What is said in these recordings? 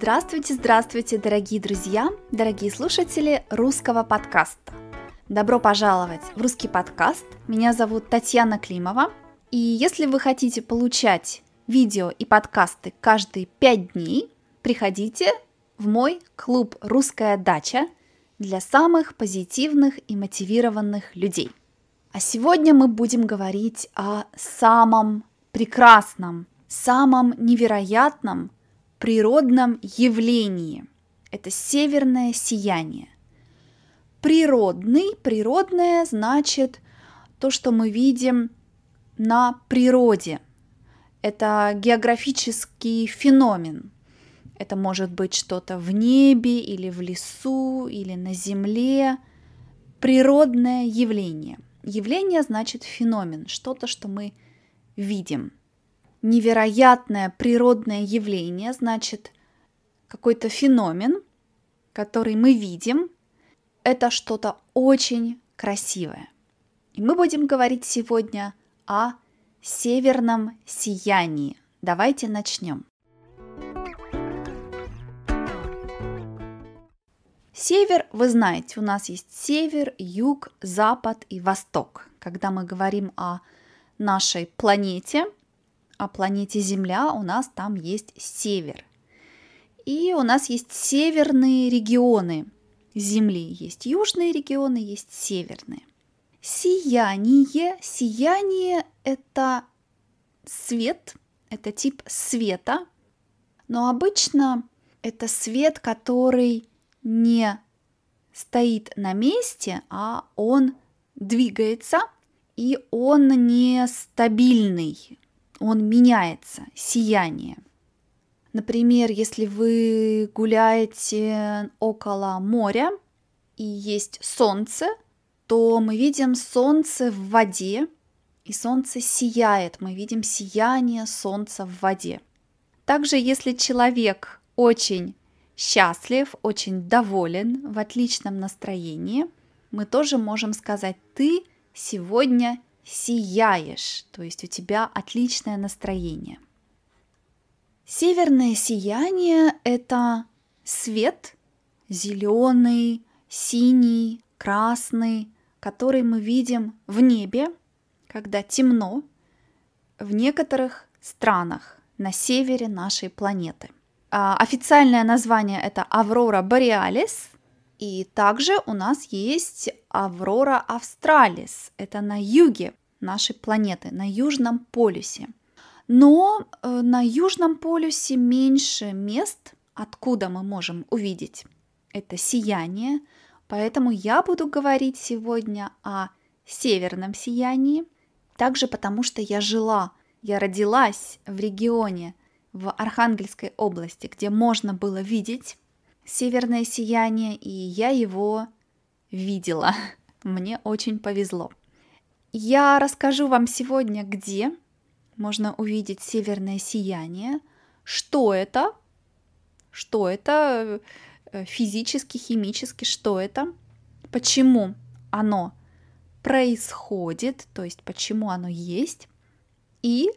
Здравствуйте, здравствуйте, дорогие друзья, дорогие слушатели русского подкаста. Добро пожаловать в русский подкаст. Меня зовут Татьяна Климова. И если вы хотите получать видео и подкасты каждые пять дней, приходите в мой клуб «Русская дача» для самых позитивных и мотивированных людей. А сегодня мы будем говорить о самом прекрасном, самом невероятном природном явлении. Это северное сияние. Природный, природное значит то, что мы видим на природе. Это географический феномен. Это может быть что-то в небе или в лесу или на земле. Природное явление. Явление значит феномен, что-то, что мы видим невероятное природное явление, значит, какой-то феномен, который мы видим, это что-то очень красивое. И мы будем говорить сегодня о северном сиянии. Давайте начнем. Север, вы знаете, у нас есть север, юг, запад и восток. Когда мы говорим о нашей планете, о планете Земля, у нас там есть север. И у нас есть северные регионы Земли. Есть южные регионы, есть северные. Сияние. Сияние – это свет, это тип света, но обычно это свет, который не стоит на месте, а он двигается, и он не стабильный, он меняется, сияние. Например, если вы гуляете около моря и есть солнце, то мы видим солнце в воде, и солнце сияет, мы видим сияние солнца в воде. Также, если человек очень счастлив, очень доволен, в отличном настроении, мы тоже можем сказать, ты сегодня сияешь, то есть у тебя отличное настроение. Северное сияние – это свет зеленый, синий, красный, который мы видим в небе, когда темно, в некоторых странах на севере нашей планеты. А официальное название это Аврора Бореалис, и также у нас есть Аврора Австралис, это на юге нашей планеты, на Южном полюсе. Но э, на Южном полюсе меньше мест, откуда мы можем увидеть это сияние, поэтому я буду говорить сегодня о северном сиянии, также потому что я жила, я родилась в регионе в Архангельской области, где можно было видеть северное сияние, и я его видела. Мне очень повезло. Я расскажу вам сегодня, где можно увидеть северное сияние, что это, что это? Э, физически, химически, что это, почему оно происходит, то есть почему оно есть, и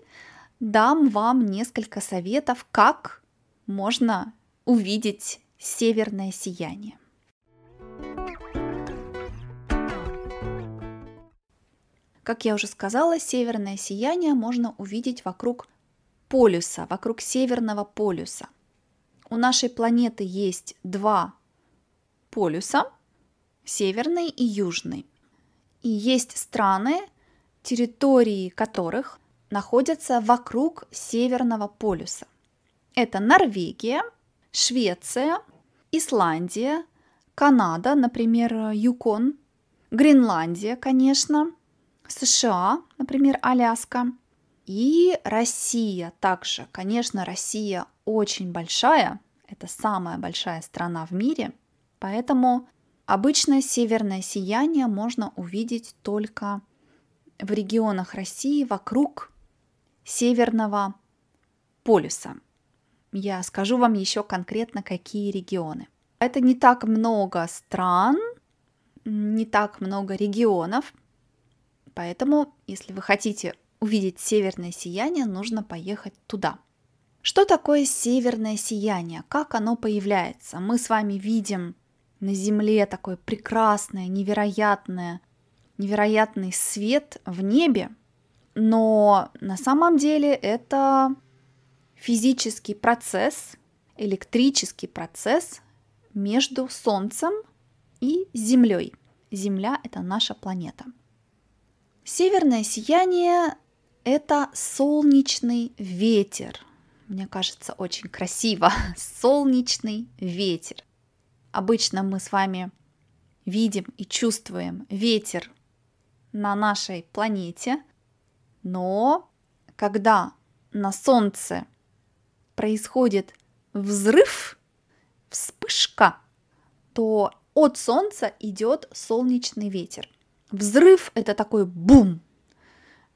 дам вам несколько советов, как можно увидеть северное сияние. Как я уже сказала, северное сияние можно увидеть вокруг полюса, вокруг северного полюса. У нашей планеты есть два полюса, северный и южный. И есть страны, территории которых находятся вокруг Северного полюса. Это Норвегия, Швеция, Исландия, Канада, например, Юкон, Гренландия, конечно, США, например, Аляска, и Россия также. Конечно, Россия очень большая, это самая большая страна в мире, поэтому обычное северное сияние можно увидеть только в регионах России вокруг Северного полюса. Я скажу вам еще конкретно, какие регионы. Это не так много стран, не так много регионов, Поэтому, если вы хотите увидеть северное сияние, нужно поехать туда. Что такое северное сияние? Как оно появляется? Мы с вами видим на Земле такое прекрасное, невероятное, невероятный свет в небе, но на самом деле это физический процесс, электрический процесс между Солнцем и Землей. Земля — это наша планета. Северное сияние — это солнечный ветер. Мне кажется, очень красиво. Солнечный ветер. Обычно мы с вами видим и чувствуем ветер на нашей планете, но когда на Солнце происходит взрыв, вспышка, то от Солнца идет солнечный ветер. Взрыв это такой бум.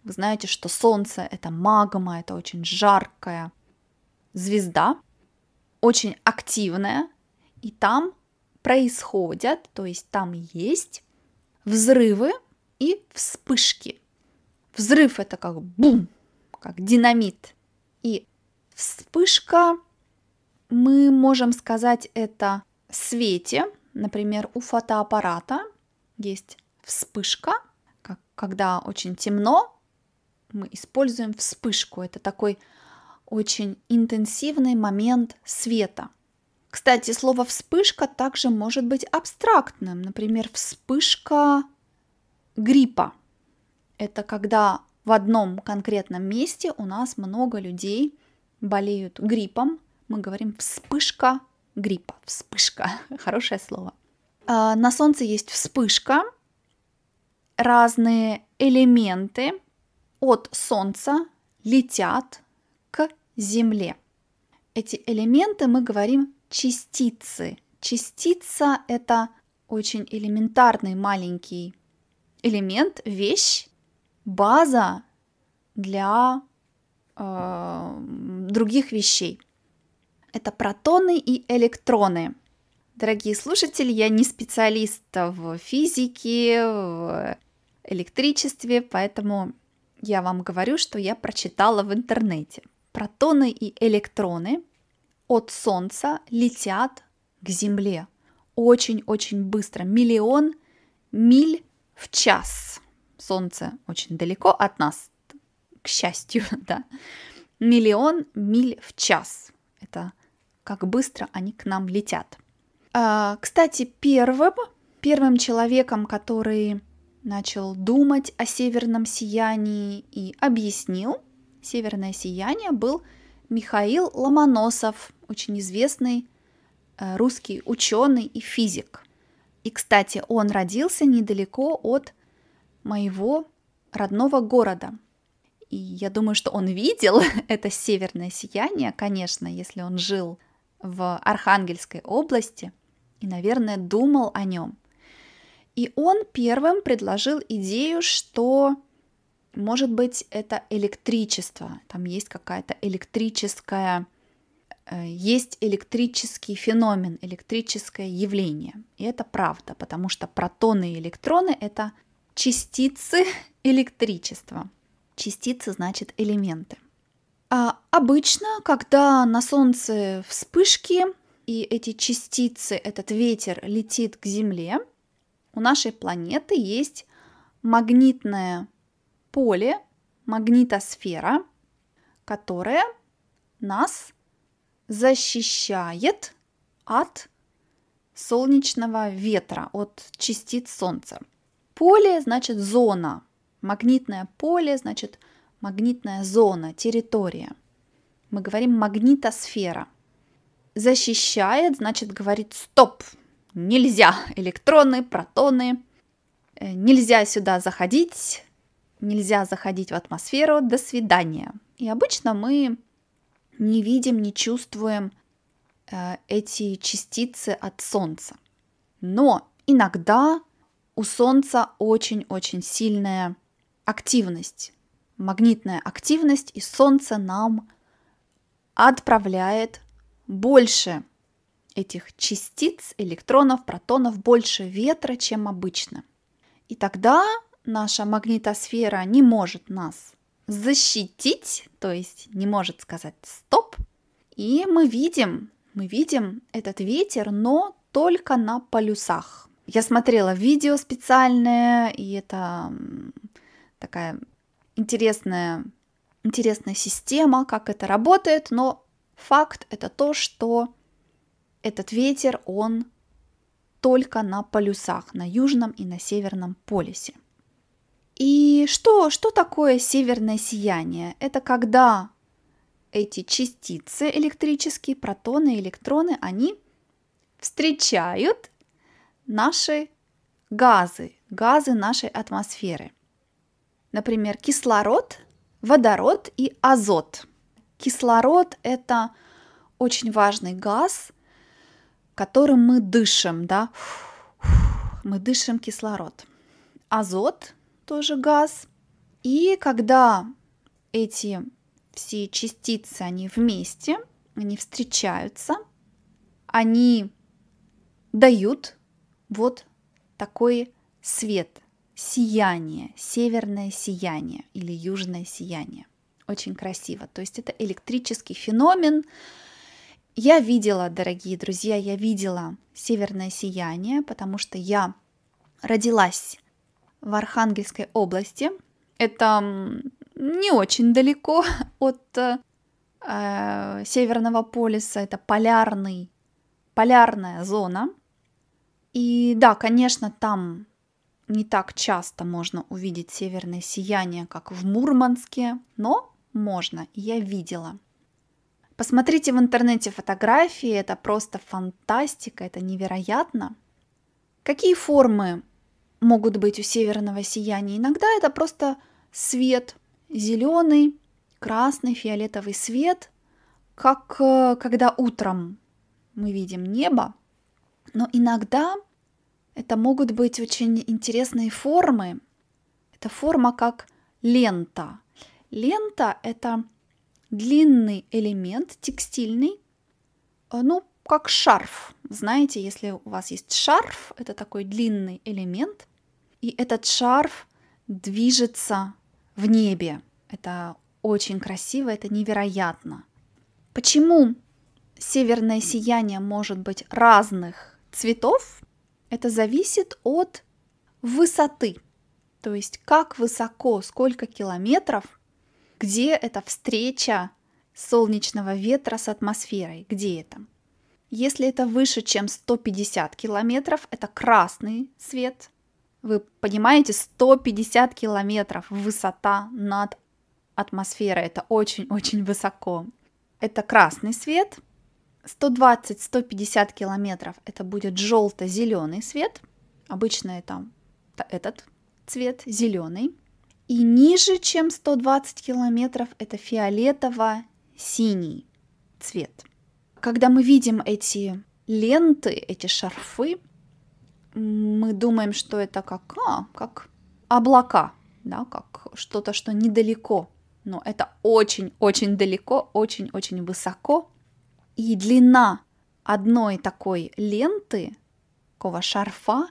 Вы знаете, что Солнце это магма, это очень жаркая звезда, очень активная, и там происходят, то есть там есть взрывы и вспышки. Взрыв это как бум, как динамит. И вспышка, мы можем сказать, это свете, например, у фотоаппарата есть вспышка, как, когда очень темно, мы используем вспышку. Это такой очень интенсивный момент света. Кстати, слово вспышка также может быть абстрактным. Например, вспышка гриппа. Это когда в одном конкретном месте у нас много людей болеют гриппом. Мы говорим вспышка гриппа. Вспышка. Хорошее слово. А, на Солнце есть вспышка. Разные элементы от Солнца летят к Земле. Эти элементы мы говорим частицы. Частица – это очень элементарный маленький элемент, вещь, база для э, других вещей. Это протоны и электроны. Дорогие слушатели, я не специалист в физике, в электричестве, поэтому я вам говорю, что я прочитала в интернете. Протоны и электроны от Солнца летят к Земле очень-очень быстро, миллион миль в час. Солнце очень далеко от нас, к счастью, да. Миллион миль в час. Это как быстро они к нам летят. А, кстати, первым, первым человеком, который начал думать о северном сиянии и объяснил северное сияние, был Михаил Ломоносов, очень известный э, русский ученый и физик. И, кстати, он родился недалеко от моего родного города. И я думаю, что он видел это северное сияние, конечно, если он жил в Архангельской области и, наверное, думал о нем. И он первым предложил идею, что, может быть, это электричество, там есть какая-то электрическая Э, есть электрический феномен, электрическое явление. И это правда, потому что протоны и электроны — это частицы электричества. Частицы значит элементы. А обычно, когда на Солнце вспышки и эти частицы, этот ветер летит к Земле, у нашей планеты есть магнитное поле, магнитосфера, которая нас защищает от солнечного ветра, от частиц Солнца. Поле значит зона. Магнитное поле значит магнитная зона, территория. Мы говорим магнитосфера. Защищает значит говорит стоп, нельзя электроны, протоны, э, нельзя сюда заходить, нельзя заходить в атмосферу, до свидания. И обычно мы не видим, не чувствуем э, эти частицы от Солнца. Но иногда у Солнца очень-очень сильная активность, магнитная активность, и Солнце нам отправляет больше этих частиц, электронов, протонов, больше ветра, чем обычно. И тогда наша магнитосфера не может нас защитить, то есть не может сказать стоп, И мы видим, мы видим этот ветер, но только на полюсах. Я смотрела видео специальное, и это такая интересная, интересная система, как это работает, но факт это то, что этот ветер, он только на полюсах, на южном и на северном полюсе. И что, что такое северное сияние? Это когда эти частицы электрические, протоны, электроны, они встречают наши газы, газы нашей атмосферы. Например, кислород, водород и азот. Кислород – это очень важный газ, которым мы дышим, да, мы дышим кислород. Азот тоже газ. И когда эти все частицы, они вместе, они встречаются, они дают вот такой свет, сияние, северное сияние или южное сияние. Очень красиво. То есть это электрический феномен. Я видела, дорогие друзья, я видела северное сияние, потому что я родилась в Архангельской области. Это не очень далеко от э, Северного полюса, это полярный, полярная зона. И да, конечно, там не так часто можно увидеть северное сияние, как в Мурманске, но можно, я видела. Посмотрите в интернете фотографии, это просто фантастика, это невероятно. Какие формы могут быть у северного сияния? Иногда это просто свет, зеленый, красный, фиолетовый свет, как э, когда утром мы видим небо, но иногда это могут быть очень интересные формы. Это форма как лента. Лента – это длинный элемент, текстильный, э, ну, как шарф. Знаете, если у вас есть шарф, это такой длинный элемент, и этот шарф движется в небе. Это очень красиво, это невероятно. Почему северное сияние может быть разных цветов? Это зависит от высоты. То есть как высоко, сколько километров, где эта встреча солнечного ветра с атмосферой, где это. Если это выше, чем 150 километров, это красный цвет, вы понимаете, 150 километров высота над атмосферой. Это очень-очень высоко. Это красный свет. 120-150 километров это будет желто-зеленый свет. Обычно это этот цвет зеленый. И ниже, чем 120 километров, это фиолетово-синий цвет. Когда мы видим эти ленты, эти шарфы, мы думаем, что это как, а, как облака, да, как что-то, что недалеко, но это очень-очень далеко, очень-очень высоко. И длина одной такой ленты, такого шарфа,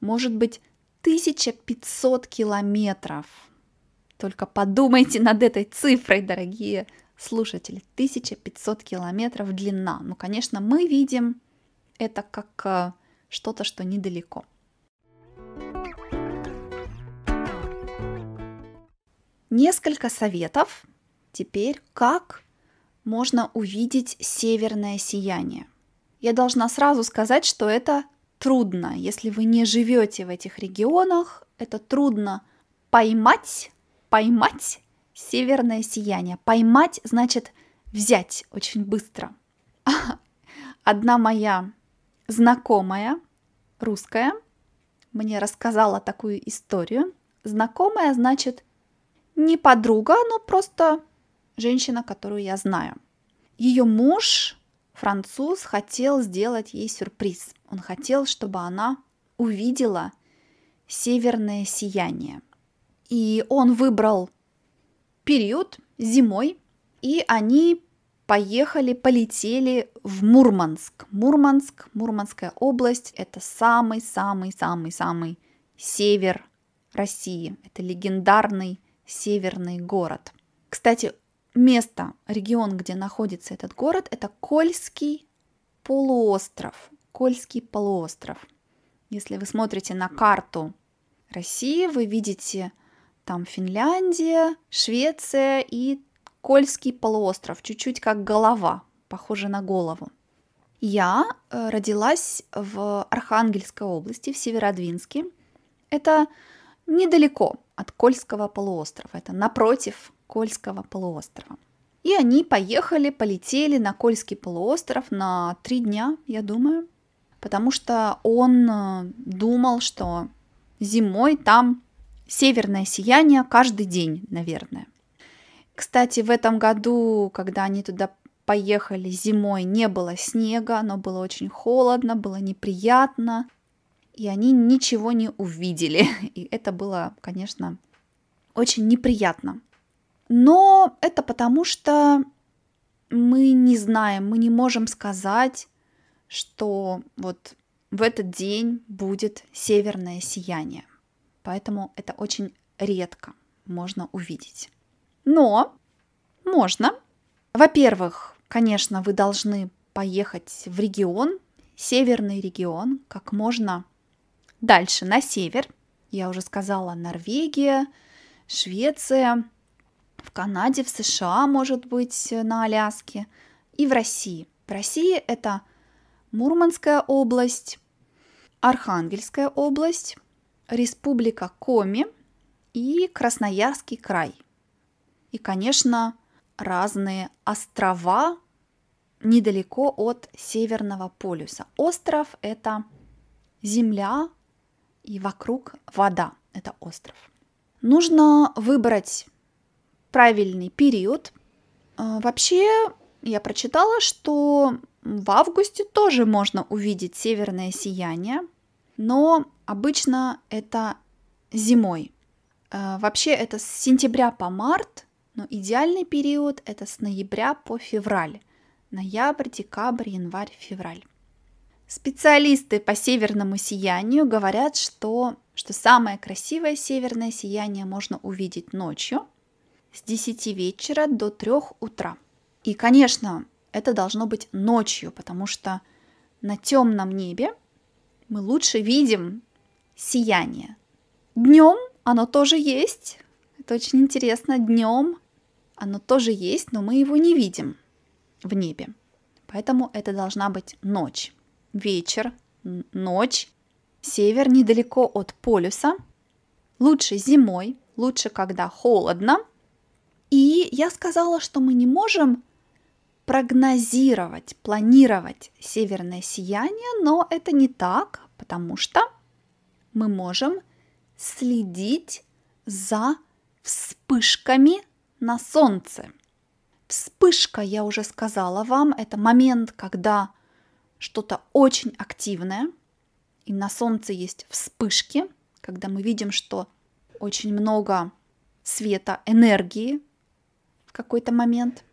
может быть 1500 километров. Только подумайте над этой цифрой, дорогие слушатели. 1500 километров длина. Ну, конечно, мы видим это как э, что-то, что недалеко. Несколько советов теперь, как можно увидеть северное сияние. Я должна сразу сказать, что это трудно. Если вы не живете в этих регионах, это трудно поймать, поймать северное сияние. Поймать значит взять очень быстро. Одна моя знакомая русская мне рассказала такую историю. Знакомая значит не подруга, но просто женщина, которую я знаю. Ее муж, француз, хотел сделать ей сюрприз. Он хотел, чтобы она увидела северное сияние. И он выбрал период зимой, и они поехали, полетели в Мурманск. Мурманск, Мурманская область – это самый-самый-самый-самый север России. Это легендарный северный город. Кстати, место, регион, где находится этот город, это Кольский полуостров. Кольский полуостров. Если вы смотрите на карту России, вы видите там Финляндия, Швеция и Кольский полуостров, чуть-чуть как голова, похоже на голову. Я э, родилась в Архангельской области, в Северодвинске. Это недалеко от Кольского полуострова, это напротив Кольского полуострова. И они поехали, полетели на Кольский полуостров на три дня, я думаю, потому что он э, думал, что зимой там северное сияние каждый день, наверное. Кстати, в этом году, когда они туда поехали зимой, не было снега, но было очень холодно, было неприятно, и они ничего не увидели. И это было, конечно, очень неприятно. Но это потому, что мы не знаем, мы не можем сказать, что вот в этот день будет северное сияние. Поэтому это очень редко можно увидеть. Но можно. Во-первых, конечно, вы должны поехать в регион, северный регион, как можно дальше на север. Я уже сказала, Норвегия, Швеция, в Канаде, в США, может быть, на Аляске и в России. В России это Мурманская область, Архангельская область, Республика Коми и Красноярский край. И, конечно, разные острова недалеко от Северного полюса. Остров – это земля и вокруг вода. Это остров. Нужно выбрать правильный период. А, вообще, я прочитала, что в августе тоже можно увидеть северное сияние, но обычно это зимой. А, вообще это с сентября по март, но идеальный период это с ноября по февраль. Ноябрь, декабрь, январь, февраль. Специалисты по северному сиянию говорят, что, что самое красивое северное сияние можно увидеть ночью с 10 вечера до 3 утра. И, конечно, это должно быть ночью, потому что на темном небе мы лучше видим сияние. Днем оно тоже есть. Это очень интересно. Днем оно тоже есть, но мы его не видим в небе. Поэтому это должна быть ночь вечер, ночь. Север недалеко от полюса. Лучше зимой, лучше когда холодно. И я сказала, что мы не можем прогнозировать, планировать северное сияние, но это не так, потому что мы можем следить за вспышками на солнце. Вспышка, я уже сказала вам, это момент, когда что-то очень активное, и на Солнце есть вспышки, когда мы видим, что очень много света, энергии какой-то момент.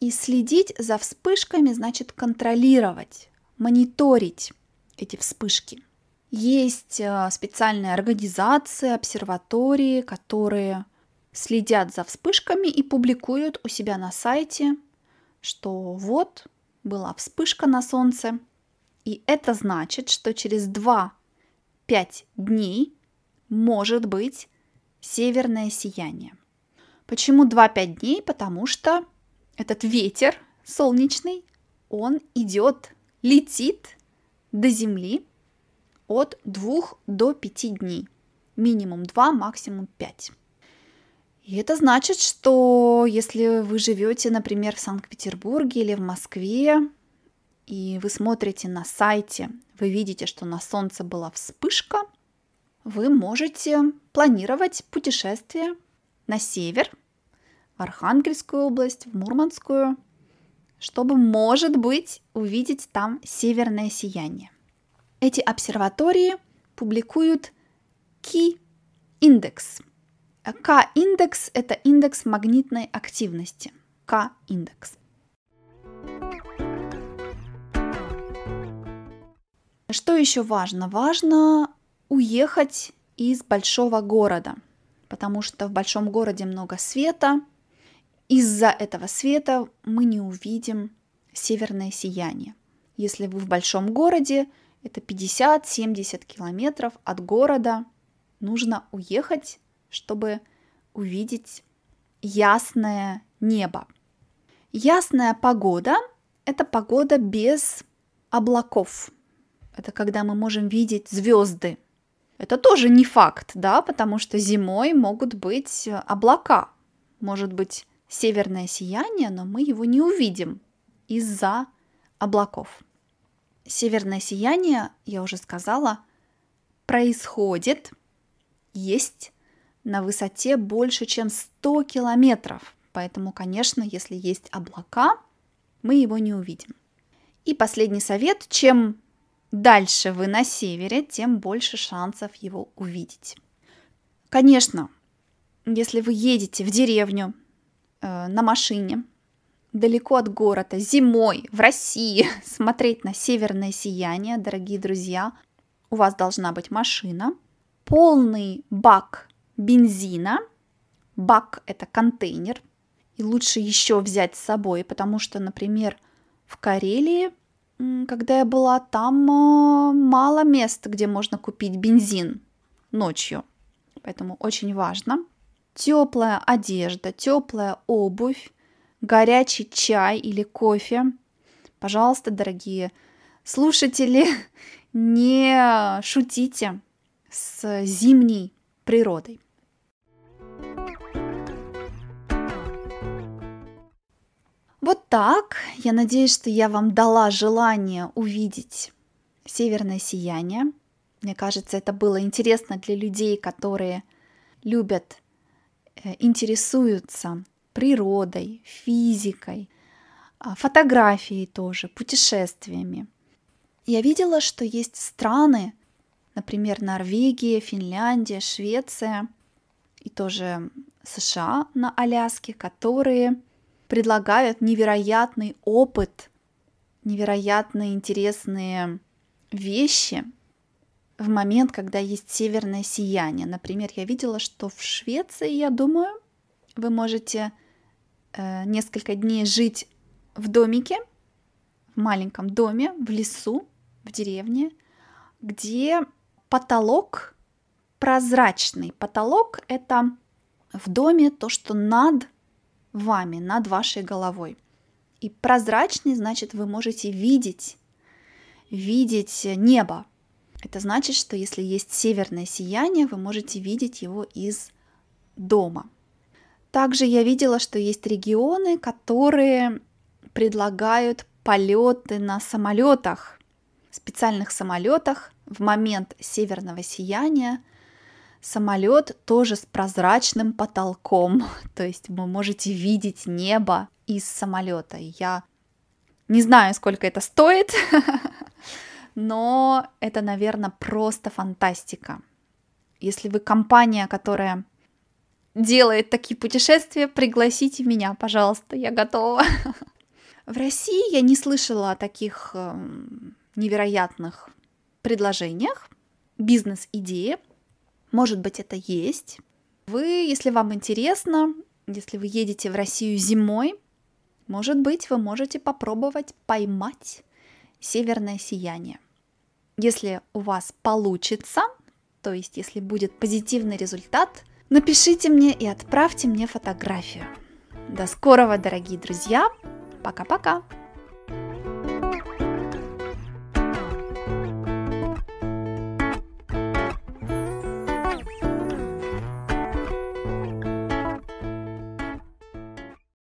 И следить за вспышками значит контролировать, мониторить эти вспышки. Есть э, специальные организации, обсерватории, которые следят за вспышками и публикуют у себя на сайте, что вот была вспышка на солнце, и это значит, что через 2-5 дней может быть северное сияние. Почему 2-5 дней? Потому что этот ветер солнечный, он идет, летит до Земли от 2 до 5 дней. Минимум 2, максимум 5. И это значит, что если вы живете, например, в Санкт-Петербурге или в Москве, и вы смотрите на сайте, вы видите, что на Солнце была вспышка, вы можете планировать путешествие на север, Архангельскую область, в Мурманскую, чтобы, может быть, увидеть там северное сияние. Эти обсерватории публикуют Key-индекс – К-индекс – это индекс магнитной активности. К-индекс. Что еще важно? Важно уехать из большого города, потому что в большом городе много света, из-за этого света мы не увидим северное сияние. Если вы в большом городе, это 50-70 километров от города, нужно уехать, чтобы увидеть ясное небо. Ясная погода – это погода без облаков. Это когда мы можем видеть звезды. Это тоже не факт, да, потому что зимой могут быть облака. Может быть северное сияние, но мы его не увидим из-за облаков. Северное сияние, я уже сказала, происходит, есть на высоте больше, чем 100 километров. Поэтому, конечно, если есть облака, мы его не увидим. И последний совет, чем дальше вы на севере, тем больше шансов его увидеть. Конечно, если вы едете в деревню э, на машине, далеко от города, зимой в России, смотреть на северное сияние, дорогие друзья, у вас должна быть машина, полный бак бензина. Бак – это контейнер. И лучше еще взять с собой, потому что, например, в Карелии, когда я была, там а, мало мест, где можно купить бензин ночью. Поэтому очень важно. Теплая одежда, теплая обувь, горячий чай или кофе. Пожалуйста, дорогие слушатели, не шутите с зимней природой. Вот так. Я надеюсь, что я вам дала желание увидеть северное сияние. Мне кажется, это было интересно для людей, которые любят, интересуются природой, физикой, а, фотографией тоже, путешествиями. Я видела, что есть страны, например, Норвегия, Финляндия, Швеция и тоже США на Аляске, которые предлагают невероятный опыт, невероятно интересные вещи в момент, когда есть северное сияние. Например, я видела, что в Швеции, я думаю, вы можете э, несколько дней жить в домике, в маленьком доме, в лесу, в деревне, где потолок прозрачный. Потолок это в доме то, что над вами, над вашей головой. И прозрачный значит, вы можете видеть, видеть небо. Это значит, что если есть северное сияние, вы можете видеть его из дома. Также я видела, что есть регионы, которые предлагают полеты на самолетах, специальных самолетах в момент северного сияния Самолет тоже с прозрачным потолком, то есть вы можете видеть небо из самолета. Я не знаю, сколько это стоит, но это, наверное, просто фантастика. Если вы компания, которая делает такие путешествия, пригласите меня, пожалуйста, я готова. В России я не слышала о таких эм, невероятных предложениях, бизнес-идеи, может быть, это есть. Вы, если вам интересно, если вы едете в Россию зимой, может быть, вы можете попробовать поймать северное сияние. Если у вас получится, то есть если будет позитивный результат, напишите мне и отправьте мне фотографию. До скорого, дорогие друзья. Пока-пока.